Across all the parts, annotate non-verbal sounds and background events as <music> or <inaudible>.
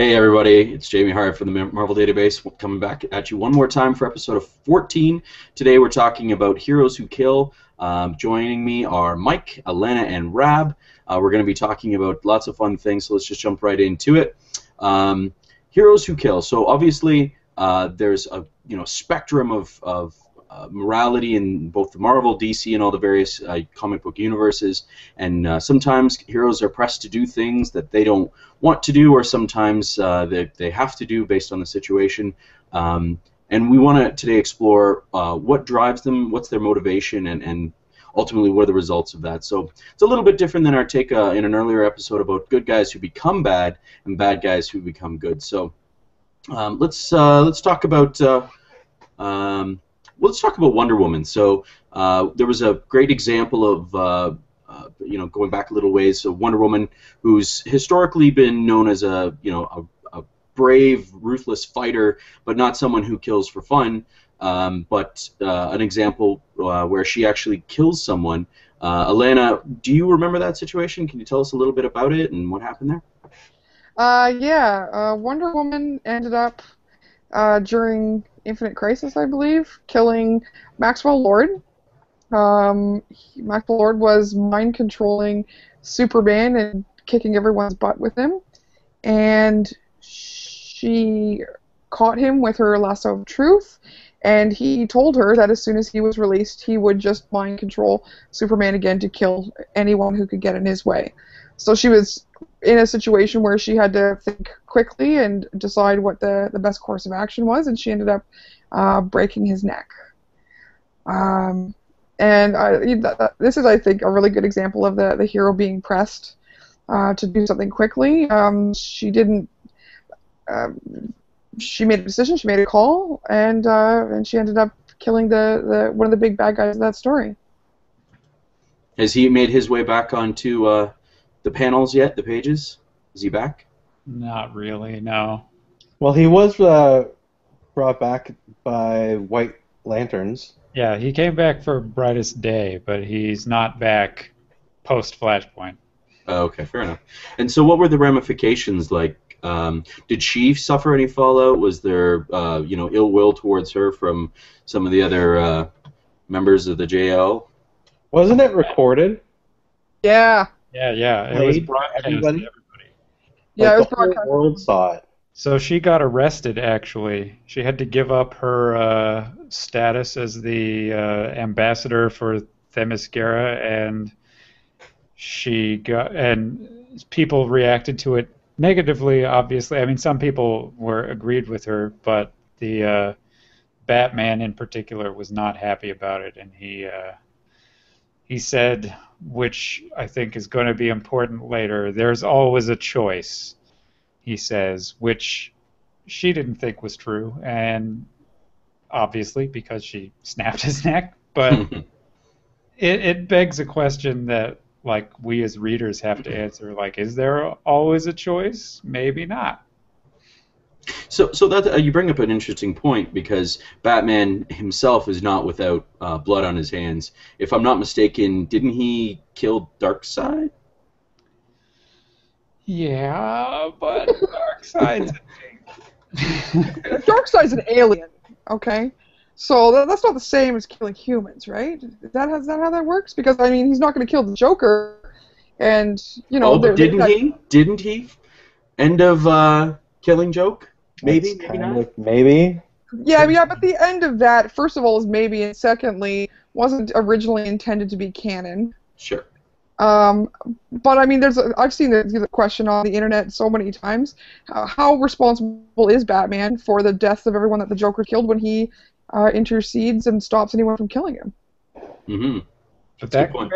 Hey everybody, it's Jamie Hart from the Marvel Database coming back at you one more time for episode of 14. Today we're talking about Heroes Who Kill. Um, joining me are Mike, Elena, and Rab. Uh, we're going to be talking about lots of fun things, so let's just jump right into it. Um, Heroes Who Kill. So obviously uh, there's a you know spectrum of, of uh, morality in both the Marvel, DC, and all the various uh, comic book universes. And uh, sometimes heroes are pressed to do things that they don't want to do, or sometimes uh, they, they have to do based on the situation. Um, and we want to today explore uh, what drives them, what's their motivation, and, and ultimately what are the results of that. So it's a little bit different than our take in an earlier episode about good guys who become bad and bad guys who become good. So um, let's let's talk about. Um, let's talk about Wonder Woman. So uh, there was a great example of uh, uh, you know going back a little ways. So Wonder Woman, who's historically been known as a you know a, a brave, ruthless fighter, but not someone who kills for fun. Um, but uh, an example uh, where she actually kills someone. Uh, Elena, do you remember that situation? Can you tell us a little bit about it and what happened there? Yeah, Wonder Woman ended up during Infinite Crisis, I believe, killing Maxwell Lord. Um, he, Maxwell Lord was mind controlling Superman and kicking everyone's butt with him, and she caught him with her lasso of truth. And he told her that as soon as he was released, he would just mind control Superman again to kill anyone who could get in his way. So she was in a situation where she had to think quickly and decide what the, the best course of action was, and she ended up uh, breaking his neck. Um, and I, this is, I think, a really good example of the, the hero being pressed uh, to do something quickly. Um, she didn't. Uh, she made a decision. She made a call, and uh, and she ended up killing the, the one of the big bad guys of that story. Has he made his way back onto uh, the panels yet? The pages? Is he back? Not really. No. Well, he was uh, brought back by White Lanterns. Yeah, he came back for Brightest Day, but he's not back post Flashpoint. Oh, okay, fair enough. And so, what were the ramifications like? Um, did she suffer any fallout? Was there, uh, you know, ill will towards her from some of the other uh, members of the JL? Wasn't it recorded? Yeah. Yeah, yeah. It was broadcast everybody? to everybody. Yeah, like it was the whole broadcast. world saw it. So she got arrested. Actually, she had to give up her uh, status as the uh, ambassador for Themyscira, and she got and people reacted to it negatively. Obviously, I mean, some people were agreed with her, but the uh, Batman in particular was not happy about it, and he uh, he said, which I think is going to be important later. There's always a choice he says, which she didn't think was true, and obviously because she <laughs> snapped his neck. But <laughs> it, it begs a question that, like, we as readers have to mm-hmm. answer: like, is there always a choice? Maybe not. So, so that uh, you bring up an interesting point because Batman himself is not without uh, blood on his hands. If I'm not mistaken, didn't he kill Darkseid? Yeah, but Darkseid's <laughs> <laughs> Darkseid's an alien, okay? So that, that's not the same as killing humans, right? Is that, is that how that works? Because, I mean, he's not going to kill the Joker, and, you know... Oh, but didn't he? Didn't he? End of uh, Killing Joke? Maybe, maybe not. of- maybe. Yeah, yeah, but the end of that, first of all, is maybe, and secondly, wasn't originally intended to be canon. Sure. Um, but I mean, there's a, I've seen the, the question on the internet so many times. How, how responsible is Batman for the deaths of everyone that the Joker killed when he uh, intercedes and stops anyone from killing him? Mm-hmm. But That's a that good point.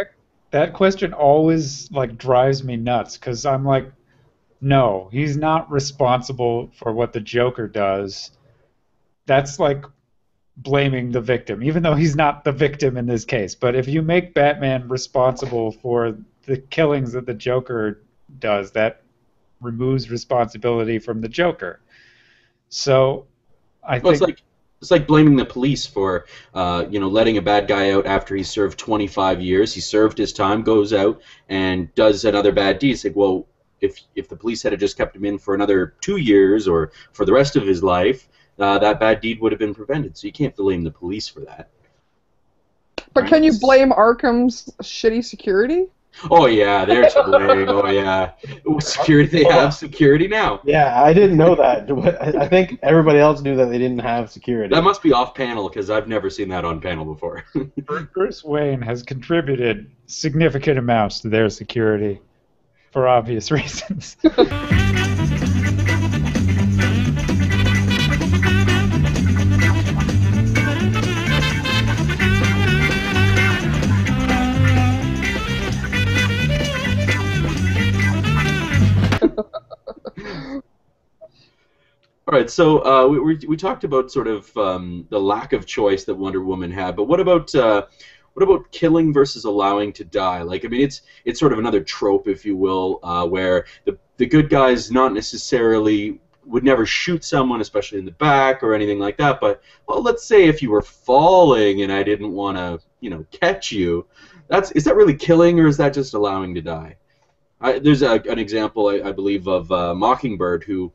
that question always like drives me nuts because I'm like, no, he's not responsible for what the Joker does. That's like blaming the victim, even though he's not the victim in this case. But if you make Batman responsible for the killings that the Joker does, that removes responsibility from the Joker. So I Well, it's think like it's like blaming the police for uh, you know letting a bad guy out after he served 25 years. He served his time, goes out and does another bad deed. It's like, well, if if the police had just kept him in for another two years or for the rest of his life, uh, that bad deed would have been prevented. So you can't blame the police for that. But can you blame Arkham's shitty security? Oh yeah, they're to blame. oh yeah, security. They have security now. Yeah, I didn't know that. <laughs> I think everybody else knew that they didn't have security. That must be off panel because I've never seen that on panel before. <laughs> Bruce Wayne has contributed significant amounts to their security for obvious <laughs> reasons. <laughs> All right, so uh, we, we, we talked about sort of um, the lack of choice that Wonder Woman had, but what about uh, what about killing versus allowing to die? Like, I mean, it's it's sort of another trope, if you will, uh, where the the good guys not necessarily would never shoot someone, especially in the back or anything like that. But well, let's say if you were falling and I didn't want to, you know, catch you, that's is that really killing or is that just allowing to die? I, there's a, an example, I, I believe, of uh, Mockingbird who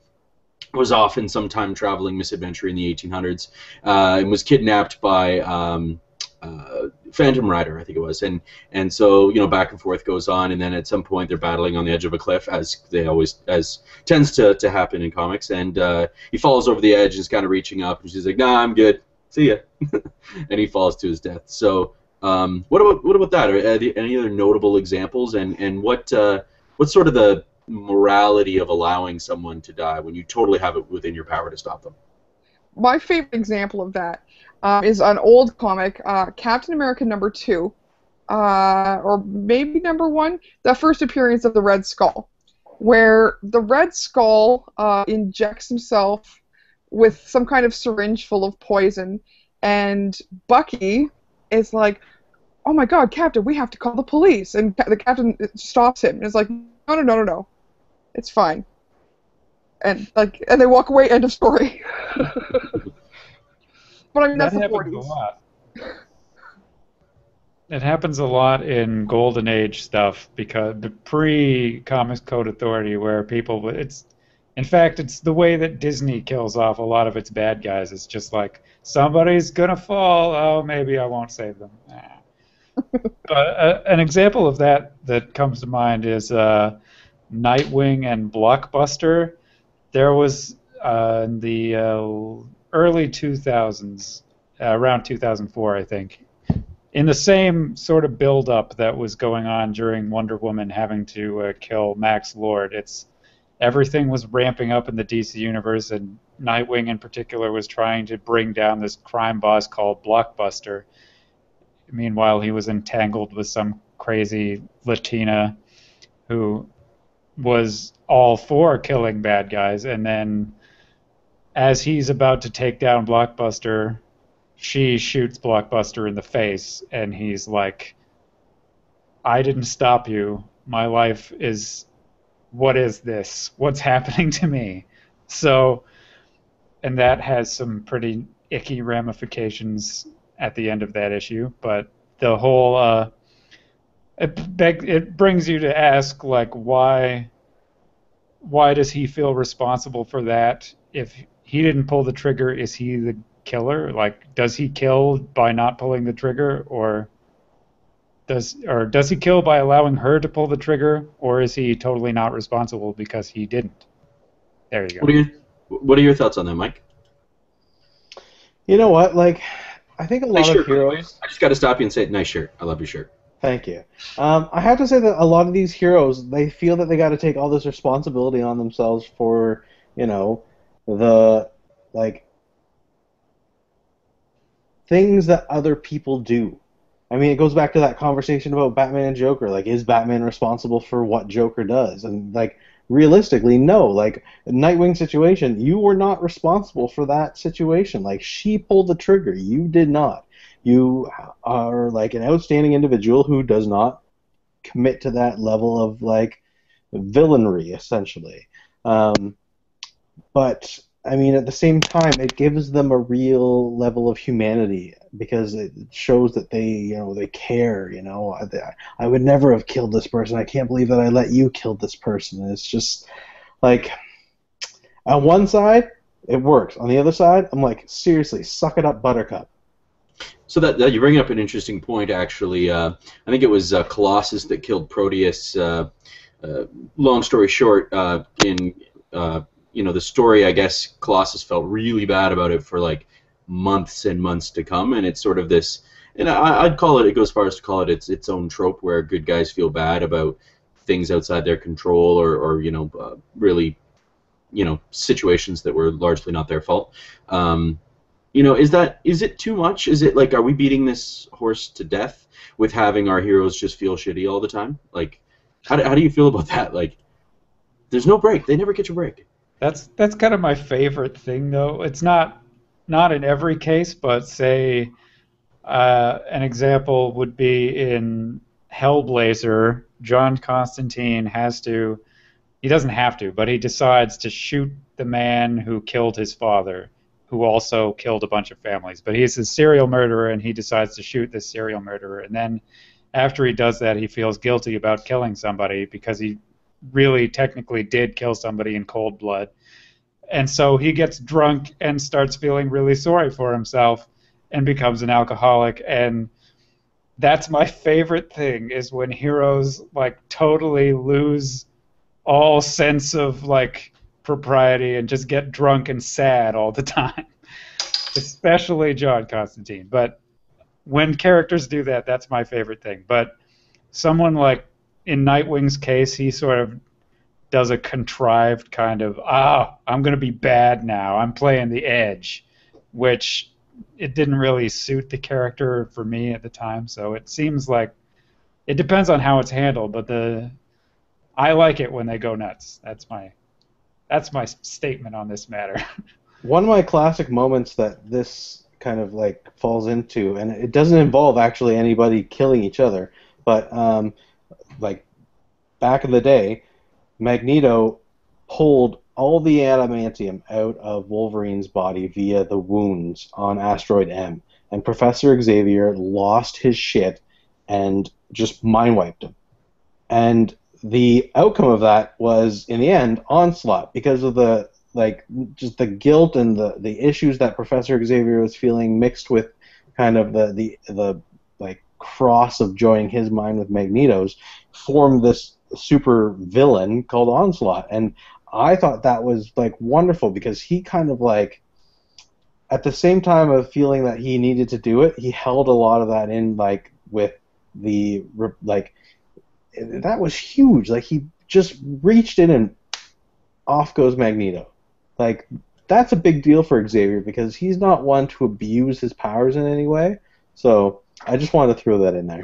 was off in some time traveling misadventure in the 1800s uh, and was kidnapped by um, uh, Phantom Rider, I think it was, and and so you know back and forth goes on, and then at some point they're battling on the edge of a cliff, as they always as tends to, to happen in comics, and uh, he falls over the edge and is kind of reaching up, and she's like, "Nah, I'm good, see ya," <laughs> and he falls to his death. So um, what about what about that? Are, are there any other notable examples, and and what uh, what's sort of the morality of allowing someone to die when you totally have it within your power to stop them? My favorite example of that uh, is an old comic, uh, Captain America number two, uh, or maybe number one, the first appearance of the Red Skull, where the Red Skull uh, injects himself with some kind of syringe full of poison, and Bucky is like, "Oh my God, Captain, we have to call the police!" And the captain stops him and is like, "No, no, no, no, no, it's fine." And like, and they walk away. End of story. <laughs> But I mean, that's that the happens 40s. a lot. It happens a lot in Golden Age stuff because the pre-Comics Code Authority, where people, it's, in fact, it's the way that Disney kills off a lot of its bad guys. It's just like somebody's gonna fall. Oh, maybe I won't save them. <laughs> But uh, an example of that that comes to mind is uh, Nightwing and Blockbuster. There was uh, in the uh, early 2000s, uh, around 2004, I think, in the same sort of build-up that was going on during Wonder Woman having to uh, kill Max Lord. It's everything was ramping up in the DC universe, and Nightwing in particular was trying to bring down this crime boss called Blockbuster. Meanwhile, he was entangled with some crazy Latina who was all for killing bad guys, and then as he's about to take down Blockbuster, she shoots Blockbuster in the face, and he's like, I didn't stop you. My life is. What is this? What's <laughs> happening to me? So, and that has some pretty icky ramifications at the end of that issue, but the whole. Uh, it, beg, it brings you to ask, like, why. Why does he feel responsible for that? If he didn't pull the trigger, is he the killer? Like, does he kill by not pulling the trigger, or does or does he kill by allowing her to pull the trigger, or is he totally not responsible because he didn't? There you go. What are your What are your thoughts on that, Mike? You know what? Like, I think a lot Nice of shirt, by the way. heroes. I just got to stop you and say, nice shirt. I love your shirt. Thank you. Um, I have to say that a lot of these heroes, they feel that they got to take all this responsibility on themselves for, you know, the like things that other people do. I mean, it goes back to that conversation about Batman and Joker. Like, is Batman responsible for what Joker does? And like, realistically, no. Like, Nightwing situation, you were not responsible for that situation. Like, she pulled the trigger. You did not. You are like an outstanding individual who does not commit to that level of like villainry, essentially. Um, but I mean, at the same time, it gives them a real level of humanity because it shows that they, you know, they care. You know, I, I would never have killed this person. I can't believe that I let you kill this person. And it's just like, on one side, it works. On the other side, I'm like, seriously, suck it up, Buttercup. So that, that you bring up an interesting point. Actually, uh, I think it was uh, Colossus that killed Proteus. Uh, uh long story short, uh, in uh, you know the story, I guess Colossus felt really bad about it for like months and months to come, and it's sort of this. And I, I'd call it. It goes far as to call it its its own trope where good guys feel bad about things outside their control or, or you know uh, really you know situations that were largely not their fault. Um, you know, is that is it too much? Is it like are we beating this horse to death with having our heroes just feel shitty all the time? Like, how do, how do you feel about that? Like, there's no break. They never get a break. That's that's kind of my favorite thing, though. It's not not in every case, but say uh, an example would be in Hellblazer. John Constantine has to. He doesn't have to, but he decides to shoot the man who killed his father, who also killed a bunch of families. But he's a serial murderer, and he decides to shoot this serial murderer. And then, after he does that, he feels guilty about killing somebody because he really technically did kill somebody in cold blood. And so he gets drunk and starts feeling really sorry for himself and becomes an alcoholic and that's my favorite thing is when heroes like totally lose all sense of like propriety and just get drunk and sad all the <laughs> time. Especially John Constantine. But when characters do that, that's my favorite thing. But someone like in Nightwing's case, he sort of does a contrived kind of ah, I'm going to be bad now. I'm playing the edge, which it didn't really suit the character for me at the time. So it seems like it depends on how it's handled, but the I like it when they go nuts. That's my that's my statement on this matter. <laughs> One of my classic moments that this kind of like falls into, and it doesn't involve actually anybody killing each other, but um, like back in the day, Magneto pulled all the adamantium out of Wolverine's body via the wounds on Asteroid M, and Professor Xavier lost his shit and just mind wiped him. And the outcome of that was, in the end, Onslaught because of the like just the guilt and the the issues that Professor Xavier was feeling mixed with kind of the the the like cross of joining his mind with Magneto's formed this super villain called Onslaught, and I thought that was like wonderful because he kind of like at the same time of feeling that he needed to do it, he held a lot of that in like with the like that was huge. Like he just reached in and off goes Magneto. Like that's a big deal for Xavier because he's not one to abuse his powers in any way. So I just wanted to throw that in there.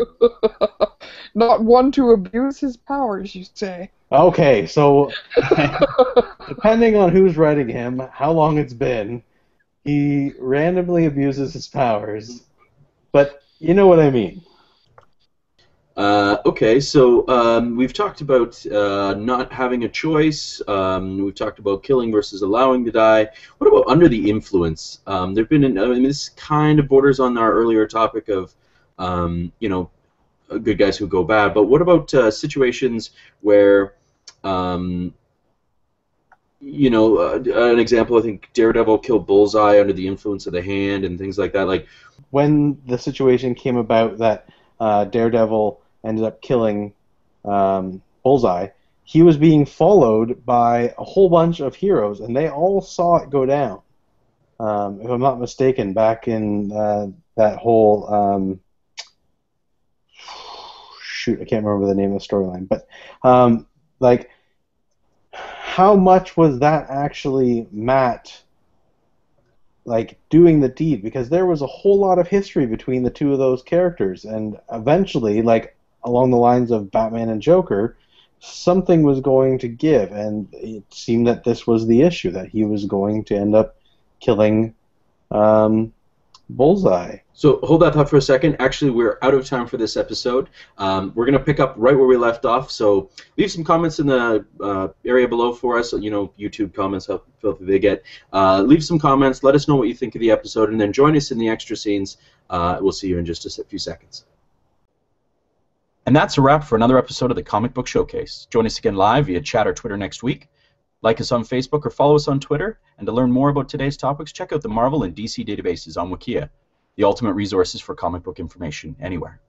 <laughs> Not one to abuse his powers, you say. Okay, so <laughs> depending on who's writing him, how long it's been, he randomly abuses his powers. But you know what I mean. Uh, okay, so um, we've talked about uh, not having a choice. Um, we've talked about killing versus allowing to die. What about under the influence? Um, there've been, an, I mean, this kind of borders on our earlier topic of um, you know, good guys who go bad. But what about uh, situations where, um, you know, uh, an example, I think Daredevil killed Bullseye under the influence of the hand and things like that. Like when the situation came about that uh, Daredevil ended up killing um, Bullseye, he was being followed by a whole bunch of heroes, and they all saw it go down. Um, if I'm not mistaken, back in uh, that whole um, shoot, I can't remember the name of the storyline, but um, like, how much was that actually Matt? like doing the deed because there was a whole lot of history between the two of those characters and eventually like along the lines of Batman and Joker something was going to give and it seemed that this was the issue that he was going to end up killing um, Bullseye. So hold that thought for a second. Actually, we're out of time for this episode. Um, we're going to pick up right where we left off. So leave some comments in the uh, area below for us. You know, YouTube comments, how filthy they get. Uh, leave some comments. Let us know what you think of the episode, and then join us in the extra scenes. Uh, we'll see you in just a few seconds. And that's a wrap for another episode of the Comic Book Showcase. Join us again live via chat or Twitter next week. Like us on Facebook or follow us on Twitter. And to learn more about today's topics, check out the Marvel and DC databases on Wikia, the ultimate resources for comic book information anywhere.